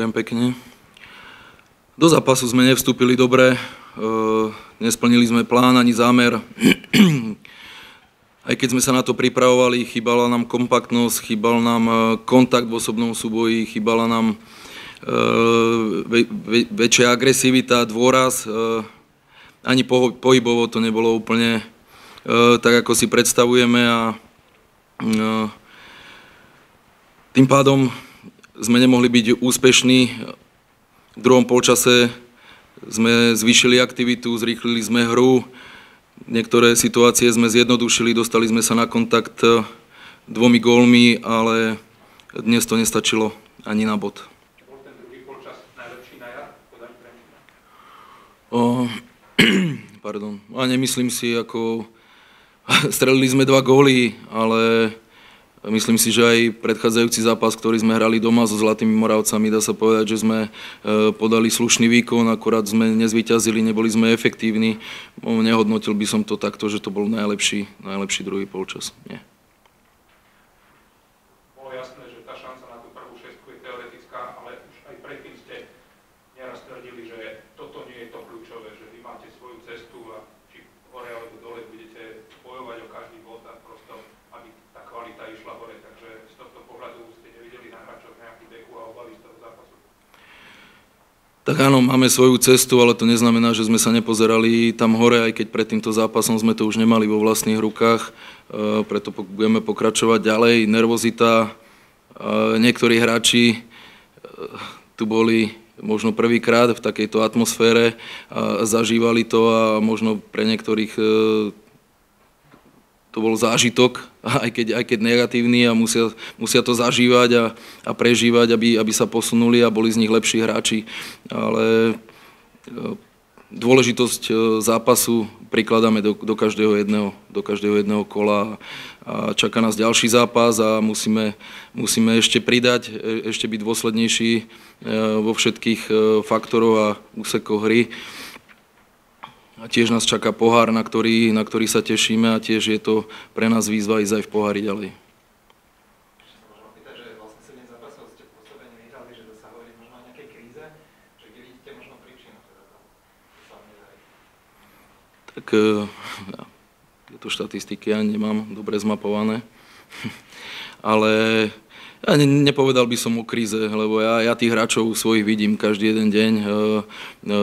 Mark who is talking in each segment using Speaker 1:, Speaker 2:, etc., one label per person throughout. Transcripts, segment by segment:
Speaker 1: Ďakujem pekne. Do zápasu sme nevstúpili dobre, e, nesplnili sme plán ani zámer. Aj keď sme sa na to pripravovali, chýbala nám kompaktnosť, chýbal nám e, kontakt v osobnom súboji, chýbala nám e, väčšia agresivita, dôraz. Ani pohybovo to nebolo úplne tak, ako si predstavujeme a tým pádom sme nemohli byť úspešní. V druhom polčase sme zvýšili aktivitu, zrýchlili sme hru, niektoré situácie sme zjednodušili, dostali sme sa na kontakt dvomi gólmi, ale dnes to nestačilo ani na bod.
Speaker 2: Bol ten druhý polčas najlepší na jar?
Speaker 1: O, pardon, a nemyslím si, ako strelili sme dva góly, ale Myslím si, že aj predchádzajúci zápas, ktorý sme hrali doma so Zlatými Moravcami, dá sa povedať, že sme e, podali slušný výkon, akorát sme nezvyťazili, neboli sme efektívni. Nehodnotil by som to takto, že to bol najlepší, najlepší druhý polčas. Nie.
Speaker 2: Bolo jasné, že tá šanca na tú prvú šestku je teoretická, ale už aj predtým ste nieraz tvrdili, že toto nie je to kľúčové, že vy máte svoju cestu a či hore alebo dole budete bojovať o každý bod a prosto, aby tá kvalita išla hore. Takže z tohto pohľadu ste nevideli na hráčoch nejakú deku a obavy z toho zápasu.
Speaker 1: Tak áno, máme svoju cestu, ale to neznamená, že sme sa nepozerali tam hore, aj keď pred týmto zápasom sme to už nemali vo vlastných rukách, e, preto budeme pokračovať ďalej. Nervozita, e, niektorí hráči e, tu boli možno prvýkrát v takejto atmosfére a zažívali to a možno pre niektorých to bol zážitok, aj keď, aj keď negatívny a musia, musia to zažívať a, a prežívať, aby, aby sa posunuli a boli z nich lepší hráči. Ale e, dôležitosť e, zápasu prikladáme do, do, každého jedného, do každého jedného kola a čaká nás ďalší zápas a musíme, musíme ešte pridať, e, ešte byť dôslednejší vo všetkých faktoroch a úsekoch hry. A tiež nás čaká pohár, na ktorý, na ktorý sa tešíme a tiež je to pre nás výzva ísť aj v pohári ďalej. Tak ja, tieto štatistiky ja nemám dobre zmapované, ale ja ne, nepovedal by som o kríze, lebo ja, ja tých hráčov svojich vidím každý jeden deň e, e,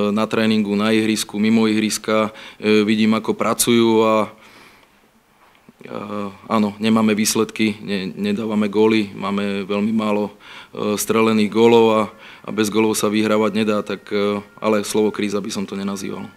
Speaker 1: na tréningu, na ihrisku, mimo ihriska, e, vidím, ako pracujú a áno, nemáme výsledky, ne, nedávame góly, máme veľmi málo strelených gólov a, a bez gólov sa vyhrávať nedá, tak, ale slovo kríza by som to nenazýval.